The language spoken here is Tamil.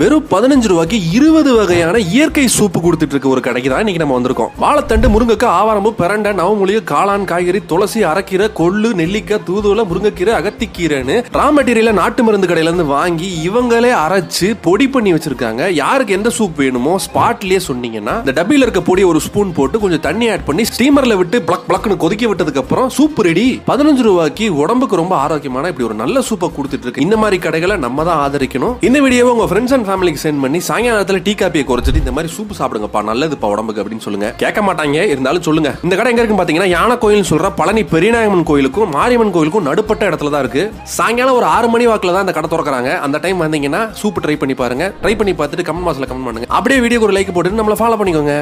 வெறும் பதினஞ்சு ரூபாய்க்கு இருபது வகையான இயற்கை சூப்பு கொடுத்துட்டு இருக்க ஒரு கடைக்கு தான் இன்னைக்கு நம்ம வந்திருக்கோம். வாழைத்தண்டு முருங்கைக்காய் ஆவாரம்பு பிரண்டை நவமூலிகை காளான் காய்கறி துளசி அரைக்கீரை கொள்ளு நெல்லிக்காய் தூதுவளை முருங்கைக்கீரை அகத்திக்கீரைன்னு ரா மெட்டீரியல நாட்டு மருந்து கடையில இருந்து வாங்கி இவங்களே அரைச்சு பொடி பண்ணி வச்சிருக்காங்க. யாருக்கு எந்த சூப் வேணுமோ ஸ்பாட்லயே சொன்னீங்கன்னா இந்த டப்பில இருக்க பொடி ஒரு ஸ்பூன் போட்டு கொஞ்சம் தண்ணி ஆட் பண்ணி ஸ்டீமர்ல விட்டு பிளக் பிளக்னு கொதிக்க விட்டதுக்கு அப்புறம் சூப் ரெடி பதினஞ்சு ரூபாய்க்கு உடம்புக்கு ரொம்ப ஆரோக்கியமான இப்படி ஒரு நல்ல சூப்பை கொடுத்துட்டு இருக்கு இந்த மாதிரி கடைகளை நம்ம தான் ஆதரிக்கணும். இந்த வீடியோவை உங்க ஃப்ரெண்ட்ஸ் அண்ட் ஃபேமிலிக்கு சென்ட் பண்ணி சாயங்காலத்துல டீ காப்பியை குறைச்சிட்டு இந்த மாதிரி சூப் சாப்பிடுங்கப்பா நல்லதுப்பா உடம்புக்கு அப்படின்னு சொல்லுங்க. கேட்க மாட்டாங்க இருந்தாலும் சொல்லுங்க. இந்த கடை எங்க இருக்கு பாத்தீங்கன்னா யானை கோயில் சொல்ற பழனி பெரியநாயகமன் கோயிலுக்கும் மாரியம்மன் கோயிலுக்கும் நடுப்பட்ட இடத்துல தான் இருக்கு. சாயங்காலம் ஒரு ஆறு மணி வாக்குல தான் இந்த கடை திறக்கிறாங்க. அந்த டைம் வந்தீங்கன்னா சூப் ட்ரை பண்ணி பாருங்க. ட்ரை பண்ணி பார்த்துட்டு கமெண்ட் பாக்ஸ்ல கமெண்ட் பண்ணுங்க. அப்படியே வீடியோக்கு ஒரு லைக் போட்டு நம்மளை ஃபாலோ பண்ணிக்கோங்க.